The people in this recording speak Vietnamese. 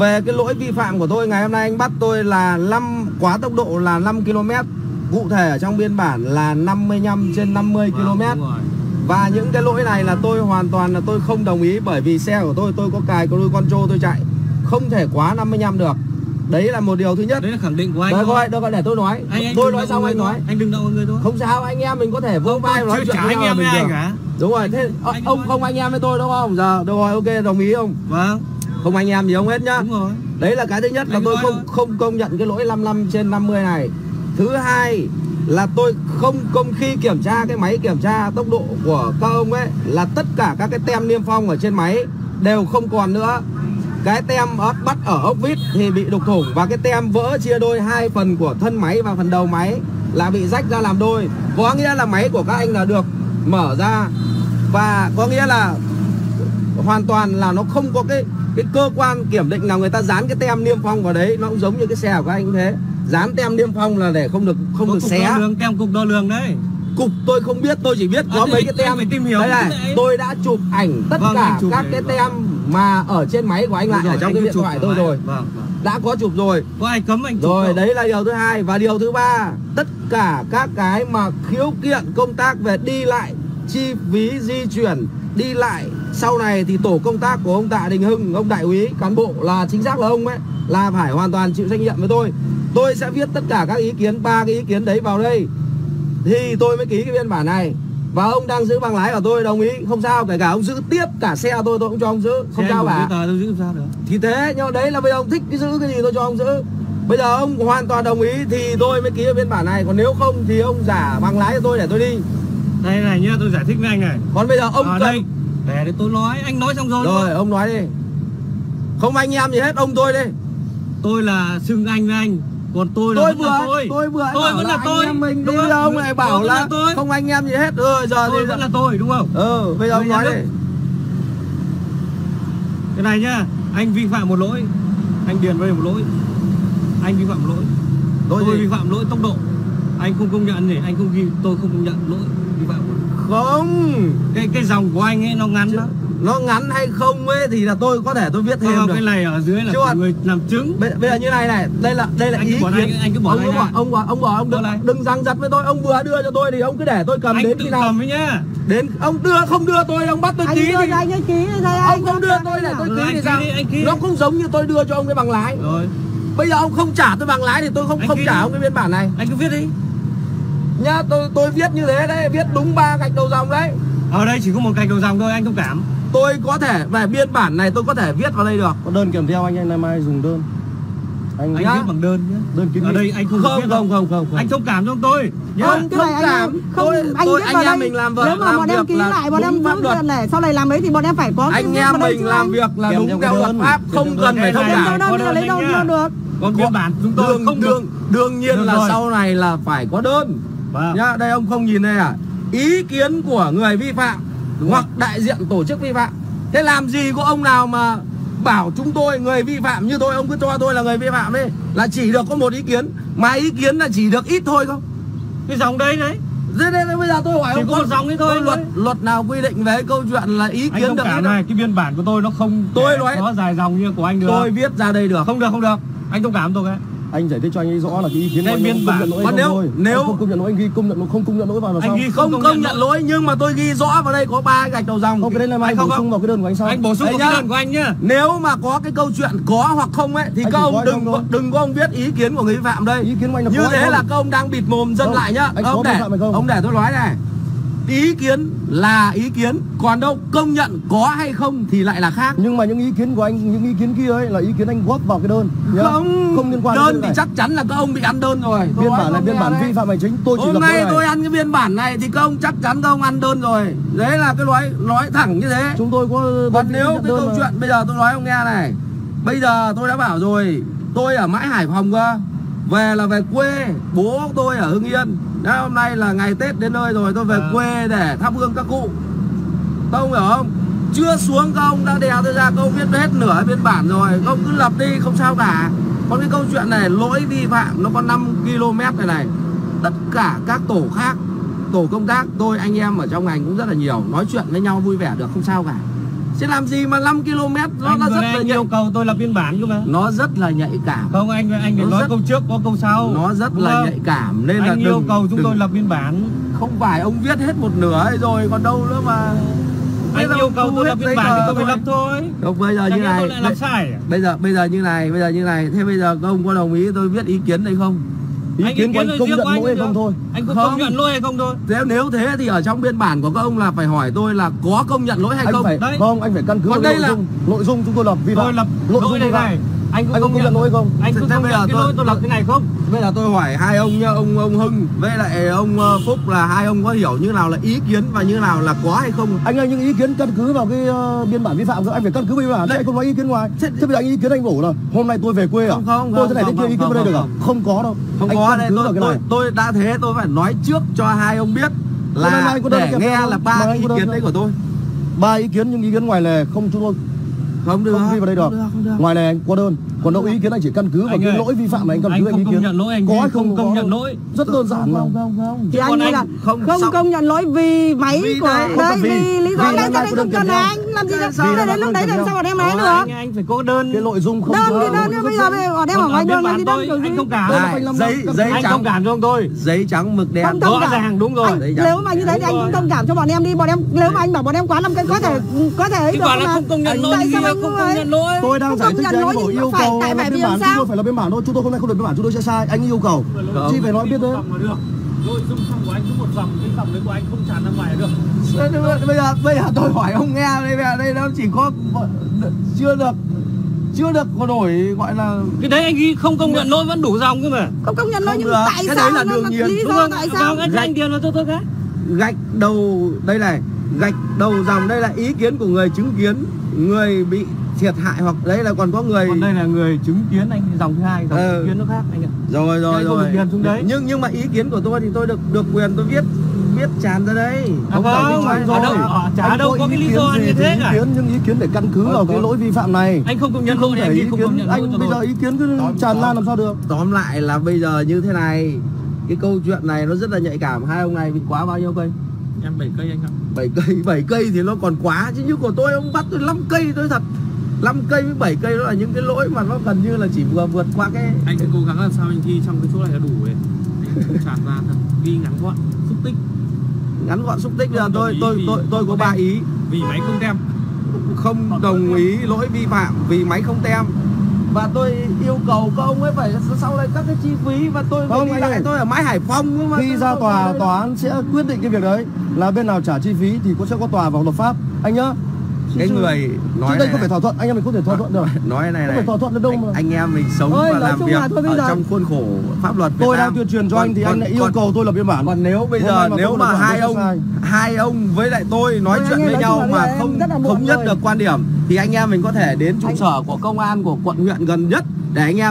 về cái lỗi vi phạm của tôi ngày hôm nay anh bắt tôi là 5 quá tốc độ là 5 km. Cụ thể ở trong biên bản là 55 trên 50 Vâng, km. rồi. và những cái lỗi này là tôi hoàn toàn là tôi không đồng ý bởi vì xe của tôi tôi có cài đuôi control tôi chạy. Không thể quá 55 được. Đấy là một điều thứ nhất. Đấy là khẳng định của anh coi, đâu coi để tôi nói. Anh, anh tôi nói xong anh nói. anh đừng động vào người thôi. Không sao anh em mình có thể vỗ vai nói chuyện với anh nhau thường. cả. Đúng rồi thế Anh ông không anh em với tôi đúng không? Giờ được rồi ok đồng ý không? Vâng không anh em gì ông hết nhá. Đúng rồi. Đấy là cái thứ nhất là Anh tôi nói không thôi. không công nhận cái lỗi 55 trên 50 này. Thứ hai là tôi không công khi kiểm tra cái máy kiểm tra tốc độ của các ông ấy là tất cả các cái tem niêm phong ở trên máy đều không còn nữa. Cái tem bắt ở ốc vít thì bị đục thủng và cái tem vỡ chia đôi hai phần của thân máy và phần đầu máy là bị rách ra làm đôi. Có nghĩa là máy của các anh là được mở ra và có nghĩa là hoàn toàn là nó không có cái cái cơ quan kiểm định nào người ta dán cái tem niêm phong vào đấy nó cũng giống như cái xe của các anh thế. Dán tem niêm phong là để không được không Có được cục xé. đo lường tem cục đo lường đấy. Cục tôi không biết tôi chỉ biết có À, mấy cái tem. phải tìm hiểu đây này tôi đã chụp ảnh tất Vâng, cả các cái rồi. tem mà ở trên máy của anh lại Đúng ở rồi, trong cái điện thoại tôi rồi. Vâng vâng. đã có chụp rồi. Có ai cấm anh chụp rồi đâu. đấy là điều thứ hai. Và điều thứ ba tất cả các cái mà khiếu kiện công tác về đi lại chi phí di chuyển đi lại sau này thì tổ công tác của ông Tạ Đình Hưng ông đại úy cán bộ là chính xác là ông ấy là phải hoàn toàn chịu trách nhiệm với tôi. Tôi sẽ viết tất cả các ý kiến ba cái ý kiến đấy vào đây. Thì tôi mới ký cái biên bản này. Và ông đang giữ bằng lái của tôi đồng ý. Không sao kể cả ông giữ tiếp cả xe tôi tôi cũng cho ông giữ. Không Xe sao cả. tờ tôi giữ sao được thì thế nhưng mà đấy là bây giờ ông thích cái giữ cái gì tôi cho ông giữ. Bây giờ ông hoàn toàn đồng ý thì tôi mới ký cái biên bản này. Còn nếu không thì ông giả bằng lái cho tôi để tôi đi. Đây này nhá tôi giải thích với anh này. Còn bây giờ ông ở cần đây để để tôi nói anh nói xong rồi rồi ông nói đi. Không anh em gì hết ông tôi đi. Tôi là xưng anh với anh còn tôi là tôi vừa là tôi. tôi vừa tôi vẫn là anh tôi em mình đúng không? ông lại bảo Tôi vẫn là, tôi. không anh em gì hết. Ừ giờ tôi thì vẫn là tôi đúng không? Ừ bây giờ ông nói đi. Cái này nhá anh vi phạm một lỗi. Anh điền đây một lỗi. Anh vi phạm một lỗi tôi gì? vi phạm lỗi tốc độ. Anh không công nhận gì anh không ghi tôi không công nhận lỗi vi phạm không cái cái dòng của anh ấy nó ngắn lắm. nó ngắn hay không ấy thì là tôi có thể tôi viết thêm Ờ, được. cái này ở dưới là Chứ người làm chứng. Bây, bây giờ như này này đây là đây là Anh ý cứ bỏ kiến. anh- anh cứ bỏ ông này cứ bỏ ông bỏ ông bỏ ông đừng, này. đừng răng giật với tôi. Ông vừa đưa cho tôi thì ông cứ để tôi cầm anh đến tự khi nào cầm ấy nhá. đến ông đưa không đưa tôi ông bắt tôi anh ký đưa thì anh ấy ký đi thôi ông không đưa tôi để tôi ký anh thì ký sao? đi, anh ký. nó cũng giống như tôi đưa cho ông cái bằng lái. Rồi. Bây giờ ông không trả tôi bằng lái thì tôi không Anh không trả ông cái biên bản này. Anh cứ viết đi nhá tôi tôi viết như thế đấy viết đúng ba gạch đầu dòng đấy. Ở đây chỉ có một cạnh đầu dòng thôi anh thông cảm. Tôi có thể về biên bản này tôi có thể viết vào đây được. Có đơn kèm theo anh anh em ai dùng đơn? Anh anh Nhá. viết bằng đơn nhá. Đơn kiến ở đây anh không, không viết không đâu. không không không. Anh thông cảm cho tôi. Nhá Không, cái này thông anh cảm. em Tôi- anh tôi- viết anh vào em đây. mình làm vợ- nếu mà bọn em việc ký là lại bọn đúng em pháp giữ luật. để sau này làm ấy thì bọn em phải có cái anh em mình làm anh. việc là đúng theo luật pháp không cần phải thông này. cảm. lấy đâu được. Còn biên bản chúng tôi không được. đương đương nhiên là sau này là phải có đơn Vâng. nhá đây ông không nhìn đây à? Ý kiến của người vi phạm Đúng hoặc đại diện tổ chức vi phạm. Thế làm gì có ông nào mà bảo chúng tôi người vi phạm như tôi? Ông cứ cho tôi là người vi phạm đi. Là chỉ được có một ý kiến. Mà ý kiến là chỉ được ít thôi không? Cái dòng đây đấy. Thế nên bây giờ tôi hỏi Chỉ ông có một dòng ấy thôi, luật luật nào quy định về câu chuyện là ý anh kiến thông được đâu? này cái biên bản của tôi nó không Tôi nói- có dài dòng như của anh được tôi viết ra đây được. Không được không được. Anh thông cảm tôi cái anh giải thích cho anh ấy rõ là cái ý kiến Cái của anh biên không bản. lỗi Còn nếu- thôi nếu- Anh không công nhận lỗi anh ghi công nhận không công nhận lỗi vào là anh sao ghi không không, công nhận lỗi nhưng mà tôi ghi rõ vào đây có ba gạch đầu dòng không cái đấy là Anh anh không bổ không. sung vào cái đơn của anh sao anh bổ sung vào cái đơn của anh nhá Nếu mà có cái câu chuyện có hoặc không ấy thì Anh các ông đừng có, đừng có ông viết ý kiến của người vi phạm đây. ý kiến của anh là Như thế là các ông đang bịt mồm dân lại nhá. anh ông để ông để tôi nói này. Ý kiến là ý kiến, còn đâu công nhận có hay không thì lại là khác. nhưng mà những ý kiến của anh những ý kiến kia ấy là ý kiến anh góp vào cái đơn. Không, không liên quan đơn thì này. chắc chắn là các ông bị ăn đơn rồi. Biên bản là biên bản vi phạm hành chính tôi chỉ Hôm nay tôi ăn cái biên bản này thì các ông chắc chắn các ông ăn đơn rồi. Đấy là cái nói nói thẳng như thế. chúng tôi có Còn nếu cái câu mà. chuyện bây giờ tôi nói ông nghe này Bây giờ tôi đã bảo rồi Tôi ở mãi Hải Phòng cơ Về là về quê Bố tôi ở Hưng Yên Đấy, Hôm nay là ngày Tết đến nơi rồi Tôi về À. quê để thắp hương các cụ. Ông hiểu không? Chưa xuống các ông đã đè tôi ra Các ông viết hết nửa biên bản rồi. Các ông cứ lập đi không sao cả. Còn cái câu chuyện này lỗi vi phạm Nó có 5 km này này. Tất cả các tổ khác Tổ công tác tôi anh em ở trong ngành cũng rất là nhiều. Nói chuyện với nhau vui vẻ được không sao cả Chứ làm gì mà 5 km nó, anh nó rất là nhạy. yêu cầu tôi lập biên bản cơ mà. Nó rất là nhạy cảm. Không anh anh phải Nó nói rất- câu trước có câu sau. Nó rất đúng là không? nhạy cảm. Nên là anh yêu đừng- cầu chúng đừng- tôi lập biên bản. Không phải ông viết hết một nửa ấy rồi còn đâu nữa mà. Thế anh là yêu cầu tôi lập biên bản thì tôi phải lập thôi. Không bây giờ Chẳng như này tôi lại làm bây- sai à? bây giờ bây giờ như này bây giờ như này. Thế bây giờ ông có đồng ý tôi viết ý kiến đây không ý Anh kiến của anh công nhận lỗi hay không thôi. Anh có Không. công nhận lỗi hay không thôi? Nếu nếu thế thì ở trong biên bản của các ông là phải hỏi tôi là có công nhận lỗi hay anh không? phải Đấy. không anh phải căn cứ vào nội là- dung nội dung chúng tôi lập vi phạm. Tôi lập nội dung phạm. này anh có anh công nhận lỗi không? Anh có công nhận cái tôi- lỗi tôi lập cái này không? Bây giờ tôi hỏi hai ông nhá ông ông Hưng với lại ông ờ, Phúc là hai ông có hiểu như nào là ý kiến và như nào là có hay không? Anh ơi những ý kiến căn cứ vào cái ờ, biên bản vi phạm rồi anh phải căn cứ biên bản Đấy. anh không nói ý kiến ngoài. Thế- thế bây giờ anh ý kiến anh bổ là hôm nay tôi về quê à? Không, không, tôi thế này thế kia ý kiến vào đây được à? không, có đâu. Không có đây tôi tôi, đã thế tôi phải nói trước cho hai ông biết là để nghe là ba ý kiến đấy của tôi. Ba ý kiến nhưng ý kiến ngoài lề không chúng tôi không được. Không ghi vào đây được. Không được, không được. ngoài lề anh có đơn. Còn đâu ý kiến anh chỉ căn cứ vào Anh cái ơi, lỗi vi phạm này anh căn anh cứ anh ý không công kiến. nhận lỗi anh có hay không không công nhận lỗi. Rất đơn giản mà. không không không. Thì anh anh là không không công nhận lỗi vì máy Vì của đấy, vì. vì lý do đấy cho nên không cần anh làm gì được để lại đến lúc đấy làm sao bọn em lấy Thôi, được? anh, anh phải có đơn. Cái nội dung không đơn thì đơn nhưng bây giờ bọn em ở ngoài đường làm gì đơn tôi, kiểu gì? anh thông cảm. Giấy đâu, giấy anh trắng. thông cảm cho ông tôi giấy trắng mực đen. Không rõ ràng đúng rồi. Nếu mà như thế thì anh cũng thông cảm cho bọn em đi. Bọn em nếu mà anh bảo bọn em quá năm cây có thể có thể ấy được là mà. không công nhận Anh- lỗi không không công nhận lỗi? Tôi đang Không giải thích cho anh nhưng yêu phải- cầu tại bản sao? không phải là biên bản đâu chúng tôi hôm nay không lập biên bản chúng tôi sẽ sai. Anh yêu cầu. Không. chi phải nói biết thế nội dung xong của anh cứ một dòng cái dòng đấy của anh không tràn ra ngoài được. Bây giờ bây giờ tôi hỏi ông nghe đây giờ đây nó chỉ có chưa được chưa được có nổi gọi là cái đấy anh ghi không công nhận lỗi vẫn đủ dòng cơ mà. Không công nhận lỗi nhưng được. tại Cái sao đấy là nó- đương nó- nhiên. lý đúng do không? tại sao? Cái anh tiền vào tôi tôi cái. Gạch đầu đây này gạch đầu dòng đây là ý kiến của người chứng kiến người bị thiệt hại hoặc đấy là còn có người còn đây là người chứng kiến anh dòng thứ hai dòng Ừ. chứng kiến nó khác anh ạ. Rồi rồi không rồi. được điền xuống đấy. nhưng nhưng mà ý kiến của tôi thì tôi được được quyền tôi viết viết tràn ra đây À không phải không, đâu rồi. ở chả Anh đâu có cái lý do gì như thế ý cả. kiến nhưng ý kiến để căn cứ Có, vào cái lỗi vi phạm này. Anh không công nhận không lỗi thể anh ý không kiến công nhận lỗi anh bây giờ ý kiến cứ tràn lan làm sao được? tóm lại là bây giờ như thế này cái câu chuyện này nó rất là nhạy cảm. Hai ông này bị quá bao nhiêu cây? Em bảy cây anh ạ. 7 cây 7 cây thì nó còn quá. Chứ như của tôi ông bắt tôi 5 cây tôi thật 5 cây với 7 cây đó là những cái lỗi mà nó gần như là chỉ vừa vượt qua cái anh phải cố gắng làm sao anh ghi trong cái chỗ này là đủ ấy anh không tràn ra thật. Ghi ngắn gọn xúc tích. Ngắn gọn xúc tích giờ Không tôi tôi tôi tôi có ba ý. Vì máy không tem không đồng ý lỗi vi phạm vì máy không tem và tôi yêu cầu các ông ấy phải sau đây các cái chi phí và tôi Không, đi lại tôi ở mãi Hải Phòng cơ mà. Khi ra tòa tòa án sẽ quyết định cái việc đấy. Là bên nào trả chi phí thì có sẽ có tòa vào luật pháp. Anh nhá cái Chứ- người chứ nói đây này không phải thỏa thuận anh em mình không thể thỏa thuận được. Nói này không này phải thỏa thuận được đâu mà. anh, anh em mình sống Thôi, và làm việc là thôi ở giờ- trong khuôn khổ pháp luật Việt tôi Nam. đang tuyên truyền cho Còn- anh thì còn- anh lại yêu còn- cầu tôi lập biên bản. còn nếu bây giờ mà nếu mà hai ông hai ông với lại tôi nói chuyện với nhau mà không thống nhất được quan điểm thì anh em mình có thể đến trụ sở của công an của quận huyện gần nhất để anh em